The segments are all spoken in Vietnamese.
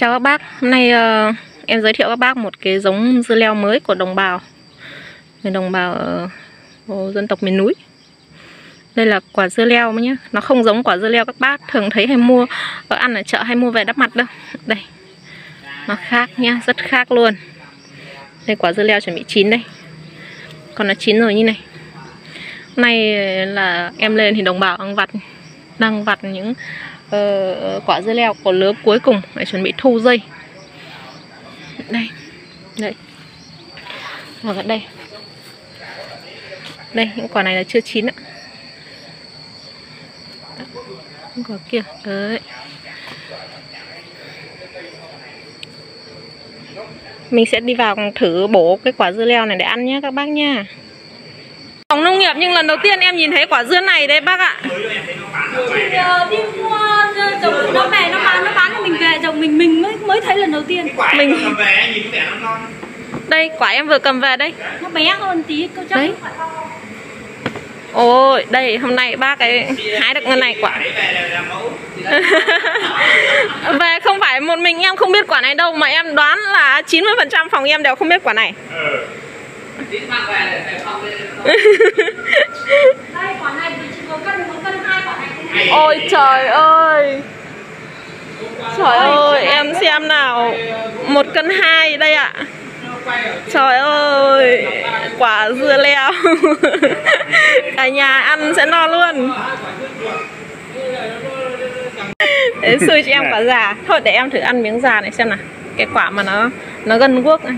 Chào các bác, hôm nay uh, em giới thiệu các bác một cái giống dưa leo mới của đồng bào. Người đồng bào uh, dân tộc miền núi. Đây là quả dưa leo nhé Nó không giống quả dưa leo các bác thường thấy hay mua ở ăn ở chợ hay mua về đắp mặt đâu. Đây, nó khác nhá, rất khác luôn. Đây quả dưa leo chuẩn bị chín đây. Còn nó chín rồi như này. Hôm nay là em lên thì đồng bào ăn vặt. Đang vặt những uh, quả dưa leo của lứa cuối cùng. Để chuẩn bị thu dây. Đây. Đây. Và gần đây. Đây những quả này là chưa chín ạ. Những quả kia. Đấy. Mình sẽ đi vào thử bổ cái quả dưa leo này để ăn nhé các bác nha phòng nông nghiệp nhưng lần đầu tiên em nhìn thấy quả dưa này đấy bác ạ đi mua chồng nó về nó bán nó bán cho mình về chồng mình mình mới mới thấy lần đầu tiên. Quả Mình- cầm về nhìn vẻ nó ngon. Đây quả em vừa cầm về đây. Nó bé hơn tí câu chắc Đấy. không phải to. ôi đây hôm nay bác ấy hái được ngân này quả. về không phải một mình em không biết quả này đâu mà em đoán là 90% phòng em đều không biết quả này. Ừ. Đây quả này thì chỉ có cân một cân hai quả này cũng hay. Ôi trời ơi. Trời ơi. em xem nào. Một cân hai đây ạ. Trời ơi. Quả dưa leo. Cả nhà ăn sẽ no luôn. Để xui cho em quả già. Thôi để em thử ăn miếng già này xem nào. Cái quả mà nó nó gân guốc này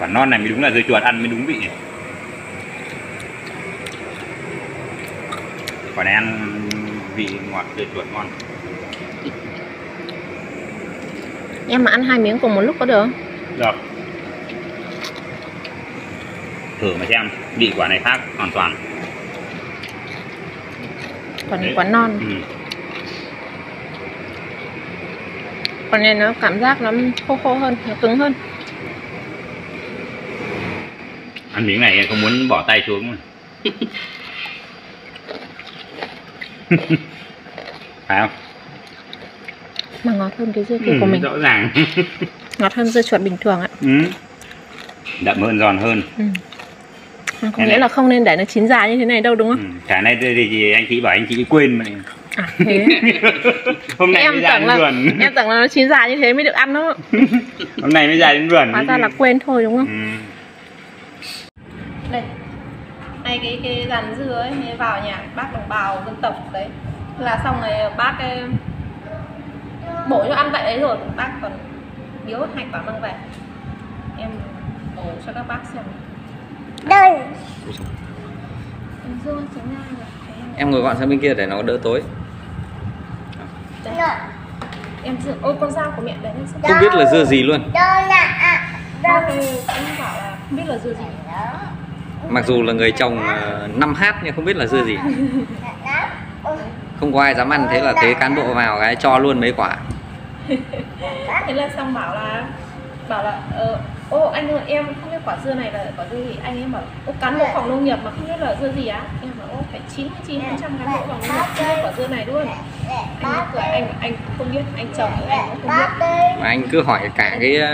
quả non này mới đúng là dưa chuột ăn mới đúng vị quả này ăn vị ngọt dưa chuột ngon. Em mà ăn hai miếng cùng một lúc có được không? Được. Thử mà xem vị quả này khác hoàn toàn. Quả này quả non. Ừ. quả này nó cảm giác nó khô khô hơn nó cứng hơn ăn miếng này không muốn bỏ tay xuống. Phải không? Mà ngọt hơn cái dưa kia của Ừ, mình. rõ ràng. Ngọt hơn dưa chuột bình thường ạ. Ừ. đậm hơn giòn hơn. Ừ. có Cái nghĩa này- là không nên để nó chín già như thế này đâu đúng ừ. không cả này thì anh chị bảo anh chị quên mà. À thế. Hôm nay em mới ra tưởng đến là vườn. em tưởng là nó chín già như thế mới được ăn đó hôm nay mới ra đến vườn. Hóa ra là quên thôi đúng không? Ừ. đây cái cái dàn dưa ấy mới vào nhà bác đồng bào dân tộc đấy. Là xong rồi bác ấy, bổ cho ăn vậy đấy rồi bác còn biếu hai quả mang về em bổ cho các bác xem. Đây. Em ngồi gọn sang bên kia để nó đỡ tối. Đây. em dưa ôi con dao của mẹ đấy không biết là dưa gì luôn. Bác ấy bảo là không biết là dưa gì mặc dù là người trồng 5 ờ, hát nhưng không biết là dưa gì. Không có ai dám ăn thế là thế cán bộ vào cái cho luôn mấy quả. Thế là xong bảo là bảo là ờ, ô anh ơi em không biết quả dưa này là quả dưa gì? Anh em bảo ô cán bộ phòng nông nghiệp mà không biết là dưa gì á? Em bảo ô phải 99 phần trăm cán bộ phòng nông nghiệp biết quả dưa này luôn anh anh anh không biết anh chồng của anh cũng không biết. Mà anh cứ hỏi cả cái ờ,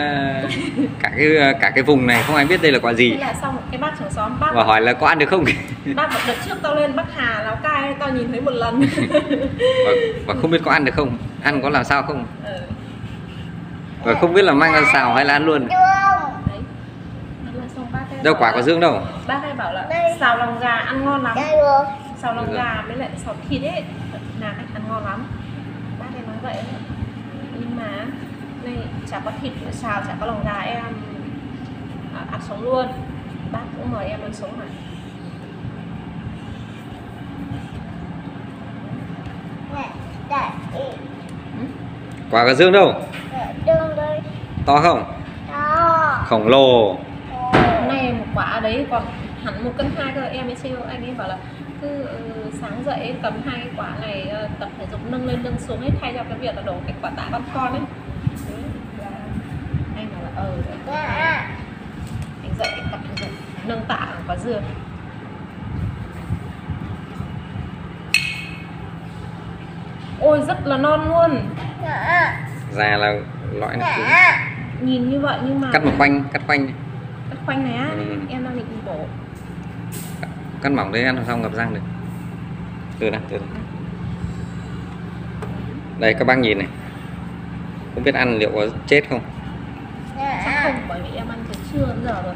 cả cái cả cái vùng này không ai biết đây là quả gì. Thế là xong cái bác trưởng xóm bác và hỏi là có ăn được không? Bác bảo đợt trước tao lên bắc hà lào cai tao nhìn thấy một lần. Và, và không biết có ăn được không? Ăn có làm sao không? Ừ. và không biết là mang ra xào hay là ăn luôn. Đâu quả có dương đâu? Bác ấy bảo là xào lòng gà ăn ngon lắm xào lòng gà với lại xào thịt ấy. Là ăn ngon lắm. Bác em nói vậy ấy. nhưng mà này chả có thịt xào chả có lòng gà em. À, ăn sống luôn. Bác cũng mời em ăn sống mà. Quả có dương đâu? To không? Khổng lồ. Hôm nay một quả đấy còn hẳn một cân hai cơ em ấy trêu anh ấy bảo là cứ uh, sáng dậy em cầm hai cái quả này uh, tập thể dục nâng lên nâng xuống ấy thay cho cái việc là đổ cái quả tạ con con ấy. Anh bảo là ờ ừ, anh dậy tập thể dục nâng tạ quả dưa. Ôi rất là non luôn. Già là loại này nhìn như vậy nhưng mà cắt một khoanh cắt khoanh cắt khoanh này á ừ. em đang định bổ cắt mỏng đấy ăn xong ngập răng được từ đây từ đây. Đây các bác nhìn này. Không biết ăn liệu có chết không? Chắc không bởi vì em ăn từ trưa đến giờ rồi.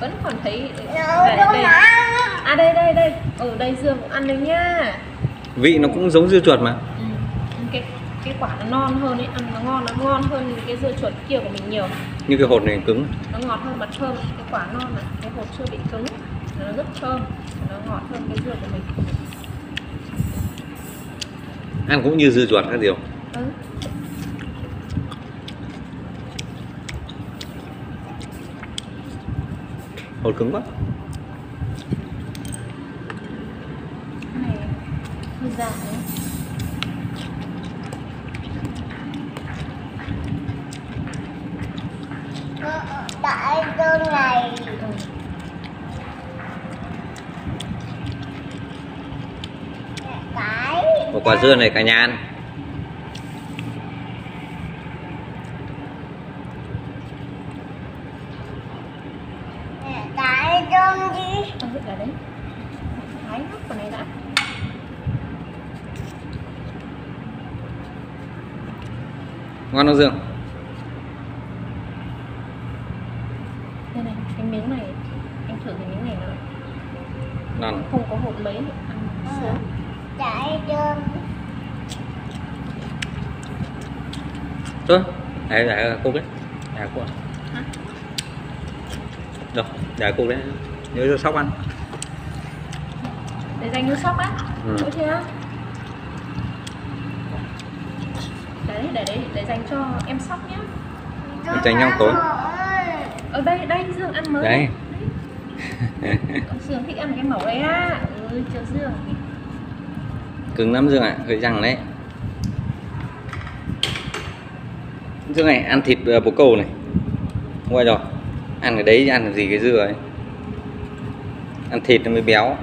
Vẫn còn thấy đây, đây. à đây đây đây. Ở đây dương cũng ăn đấy nhá vị nó cũng giống dưa chuột mà. Ừ. cái quả nó non hơn ấy ăn nó ngon nó ngon hơn cái dưa chuột kia của mình nhiều. Như cái hột này cứng. Nó ngọt hơn mà thơm cái quả non này cái hột chưa bị cứng nó rất thơm nó ngọt hơn cái dưa của mình. Ăn cũng như dưa chuột các điều ừ. hột cứng quá. Cái này hơi già đấy Tại cơn này. Cái một quả dưa này cả nhà ăn. Tại cơn đi. Để đấy. Thái nắp vào này đã. Ngon không dương đây này cái miếng này anh thử cái miếng này nó ngon không có hột mấy ăn sướng Tại cơn thôi để để cục đấy để Hả? đâu để cục đấy nhớ cho sóc ăn. Để dành như sóc á. Ừ. chỗ chưa? Đấy để đấy để dành cho em sóc nhá. Dành nhau tối. Ở đây đây dương ăn mới. Đấy dương thích ăn cái mẩu đấy á. Ừ chờ dương. Cứng lắm dương ạ à, hơi răng đấy. Dương này ăn thịt ờ, bồ câu này. Ngoài rồi ăn cái đấy ăn làm gì cái dưa ấy. Ăn thịt nó mới béo